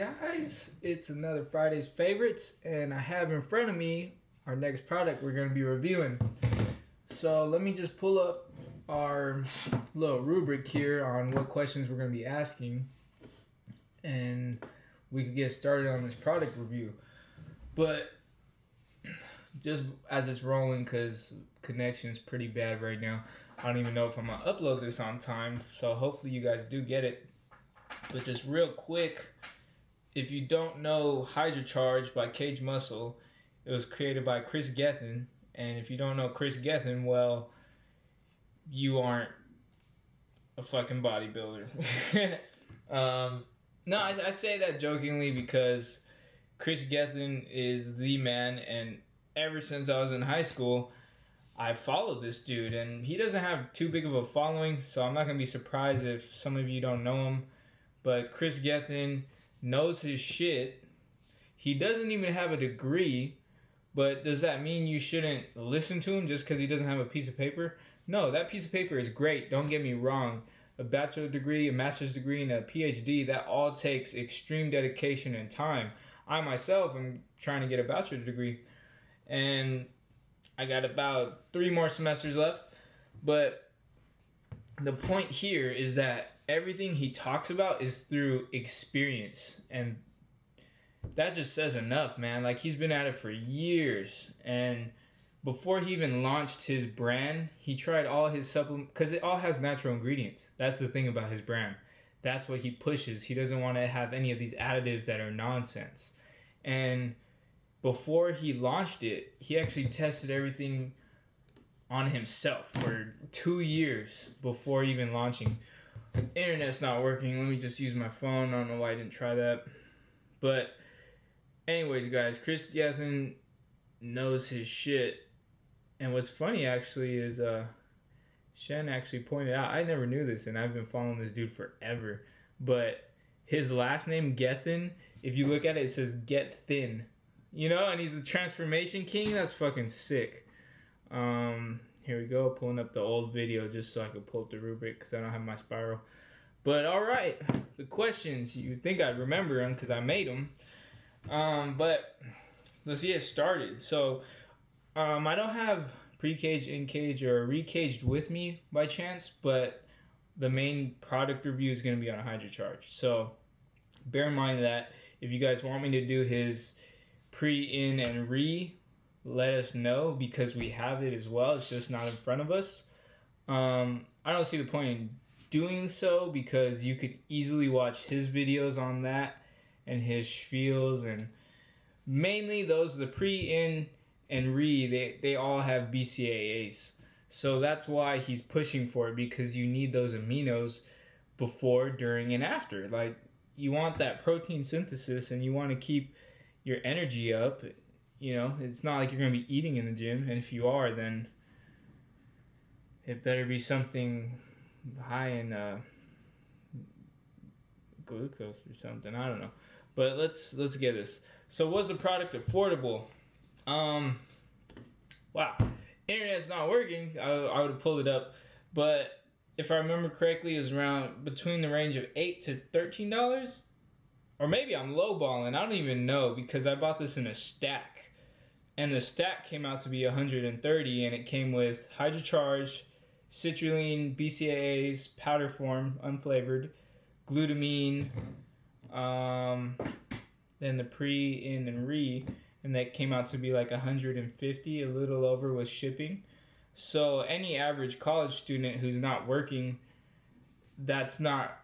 guys? It's another Friday's favorites, and I have in front of me our next product we're gonna be reviewing. So let me just pull up our little rubric here on what questions we're gonna be asking, and we could get started on this product review. But just as it's rolling, because connection's pretty bad right now, I don't even know if I'm gonna upload this on time. So hopefully you guys do get it. But just real quick, if you don't know HydraCharge by Kaged Muscle, it was created by Chris Gethin. And if you don't know Chris Gethin, well, you aren't a fucking bodybuilder. um, no, I, I, say that jokingly because Chris Gethin is the man, and ever since I was in high school, I followed this dude, and he doesn't have too big of a following, so I'm not gonna be surprised if some of you don't know him. But Chris Gethin knows his shit. He doesn't even have a degree, but does that mean you shouldn't listen to him just because he doesn't have a piece of paper? No, that piece of paper is great. Don't get me wrong. A bachelor degree, a master's degree, and a PhD, that all takes extreme dedication and time. I myself am trying to get a bachelor degree, and I got about three more semesters left. But the point here is that everything he talks about is through experience. And that just says enough man. Like he's been at it for years. And before he even launched his brand he tried all his supplements because it all has natural ingredients. That's the thing about his brand. That's what he pushes. He doesn't want to have any of these additives that are nonsense. And before he launched it he actually tested everything on himself for two years before even launching internet's not working. Let me just use my phone. I don't know why I didn't try that. But anyways, guys, Chris Gethin knows his shit. And what's funny actually is uh Shen actually pointed out, I never knew this and I've been following this dude forever. But his last name Gethin, if you look at it, it says get thin. You know, and he's the transformation king. That's fucking sick. Um here we go, pulling up the old video just so I could pull up the rubric because I don't have my spiral. But all right, the questions, you think I'd remember them because I made them. Um, but let's get started. So um, I don't have Pre-Kaged, In-Kaged, or Re-Kaged with me by chance, but the main product review is going to be on a HydraCharge. So bear in mind that if you guys want me to do his pre-in and re let us know because we have it as well. It's just not in front of us. Um, I don't see the point in doing so because you could easily watch his videos on that and his spiels and mainly those the pre in and re they, they all have BCAAs. So that's why he's pushing for it because you need those aminos before, during, and after. Like you want that protein synthesis and you want to keep your energy up you know, it's not like you're going to be eating in the gym. And if you are, then it better be something high in uh, glucose or something. I don't know. But let's let's get this. So was the product affordable? Um, wow, internet's not working. I, I would have pulled it up, but if I remember correctly, it was around between the range of eight to thirteen dollars, or maybe I'm lowballing. I don't even know because I bought this in a stack and the stack came out to be 130 and it came with HydraCharge, citrulline, BCAAs, powder form, unflavored, glutamine, um, then the pre, in, and re, and that came out to be like 150, a little over with shipping. So any average college student who's not working, that's not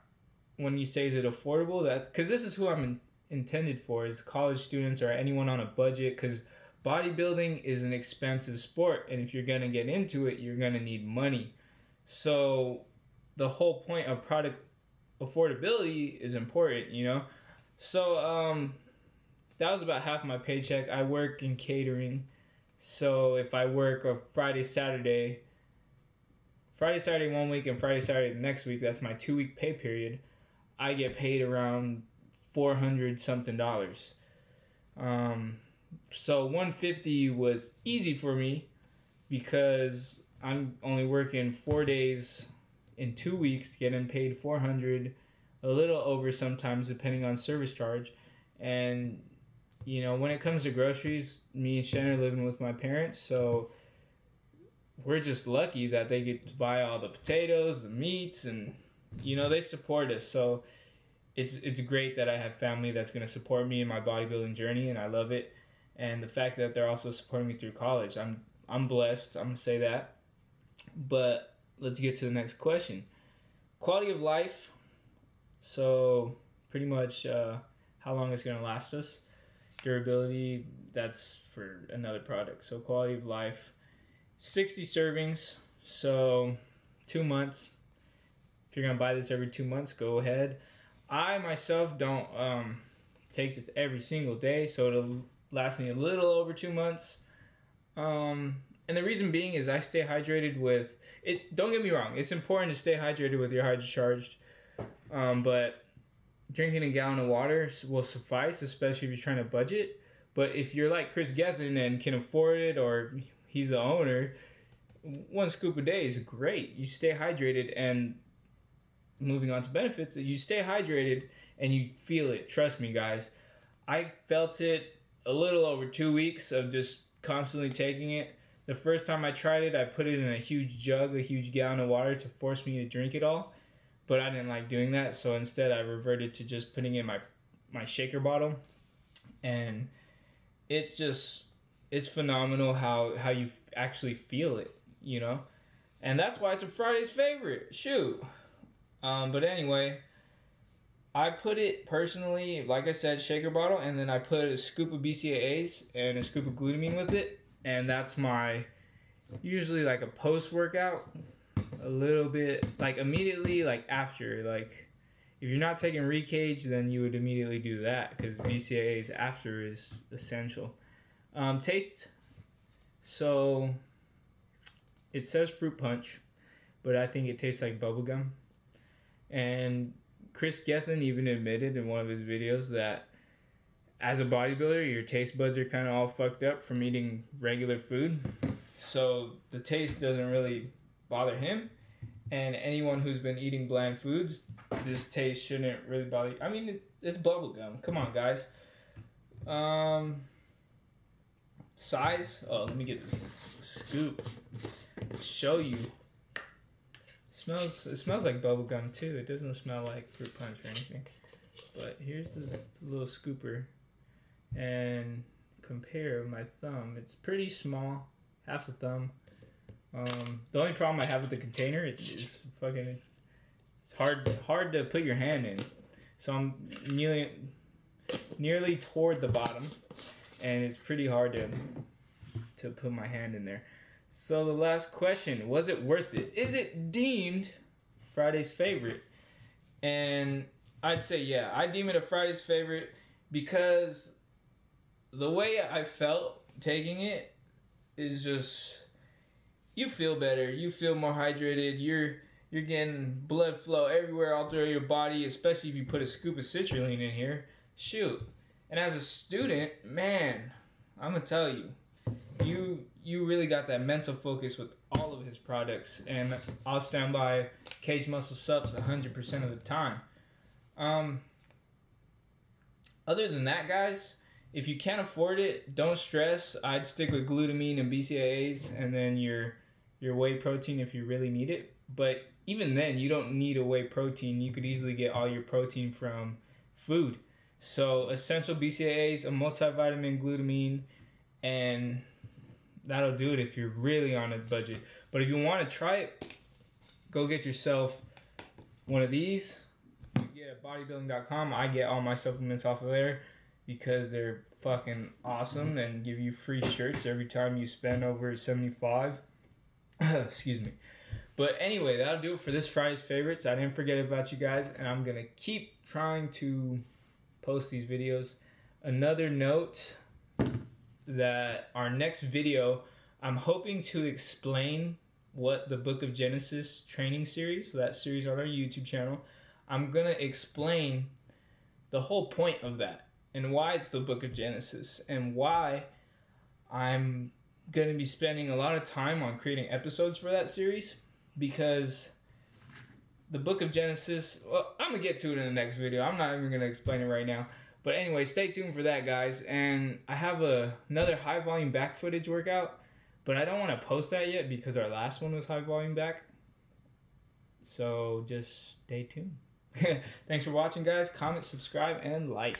when you say is it affordable. That's because this is who I'm in, intended for is college students or anyone on a budget because bodybuilding is an expensive sport and if you're going to get into it you're going to need money. So the whole point of product affordability is important you know? So um that was about half my paycheck. I work in catering. So if i work a friday saturday friday saturday one week and friday saturday the next week that's my two week pay period i get paid around 400 something dollars. Um so 150 was easy for me because I'm only working four days in two weeks, getting paid 400, a little over sometimes depending on service charge. And you know, when it comes to groceries, me and Shannon are living with my parents, so we're just lucky that they get to buy all the potatoes, the meats, and you know they support us. So it's it's great that I have family that's gonna support me in my bodybuilding journey, and I love it. And the fact that they're also supporting me through college, I'm I'm blessed. I'm gonna say that. But let's get to the next question. Quality of life. So pretty much uh, how long it's gonna last us. Durability. That's for another product. So quality of life 60 servings, so two months. If you're gonna buy this every two months, go ahead. I myself don't um, take this every single day, so it'll last me a little over two months. Um, and the reason being is I stay hydrated with it. Don't get me wrong; it's important to stay hydrated with your hydrocharged, um, but drinking a gallon of water will suffice, especially if you're trying to budget. But if you're like Chris Gethin and can afford it, or he's the owner, one scoop a day is great. You stay hydrated and moving on to benefits, you stay hydrated and you feel it. Trust me, guys. I felt it a little over two weeks of just constantly taking it. The first time I tried it, I put it in a huge jug, a huge gallon of water to force me to drink it all. But I didn't like doing that, so instead I reverted to just putting in my my shaker bottle. And it's just it's phenomenal how how you actually feel it, you know, and that's why it's a Friday's favorite. Shoot, um, but anyway, I put it personally, like I said, shaker bottle, and then I put a scoop of BCAAs and a scoop of glutamine with it, and that's my usually like a post workout, a little bit like immediately like after like. If you're not taking recage, then you would immediately do that because BCAAs after is essential. Um, taste. So it says fruit punch, but I think it tastes like bubblegum. And Chris Gethin even admitted in one of his videos that as a bodybuilder, your taste buds are kind of all fucked up from eating regular food. So the taste doesn't really bother him. And anyone who's been eating bland foods, this taste shouldn't really bother you. I mean, it, it's bubblegum. Come on, guys. Um, size. Oh, let me get this scoop. Show you. Smells. It smells like bubblegum too. It doesn't smell like fruit punch or anything. But here's this little scooper, and compare my thumb. It's pretty small, half a thumb. Um, the only problem I have with the container is fucking. It's hard hard to put your hand in, so I'm nearly nearly toward the bottom and it's pretty hard to to put my hand in there. So the last question, was it worth it? Is it deemed Friday's favorite? And I'd say yeah, I deem it a Friday's favorite because the way I felt taking it is just you feel better, you feel more hydrated, you're you're getting blood flow everywhere all through your body, especially if you put a scoop of citrulline in here. Shoot, and as a student, man, I'm gonna tell you, you you really got that mental focus with all of his products, and I'll stand by Kaged Muscle Supps 100% of the time. Um, other than that, guys, if you can't afford it, don't stress. I'd stick with glutamine and BCAAs, and then your your whey protein if you really need it. But even then, you don't need a whey protein. You could easily get all your protein from food. So essential BCAAs, a multivitamin, glutamine, and that'll do it if you're really on a budget. But if you want to try it, go get yourself one of these. You get at bodybuilding.com. I get all my supplements off of there because they're fucking awesome and give you free shirts every time you spend over 75. Excuse me. But anyway, that'll do it for this Friday's favorites. I didn't forget about you guys, and I'm gonna keep trying to post these videos. Another note that our next video, I'm hoping to explain what the Book of Genesis training series, that series on our YouTube channel, I'm going to explain the whole point of that and why it's the Book of Genesis and why I'm going to be spending a lot of time on creating episodes for that series because the book of Genesis, well, I'm going to get to it in the next video. I'm not even going to explain it right now. But anyway, stay tuned for that, guys. And I have a, another high volume back footage workout, but I don't want to post that yet because our last one was high volume back. So just stay tuned. Thanks for watching, guys. Comment, subscribe, and like.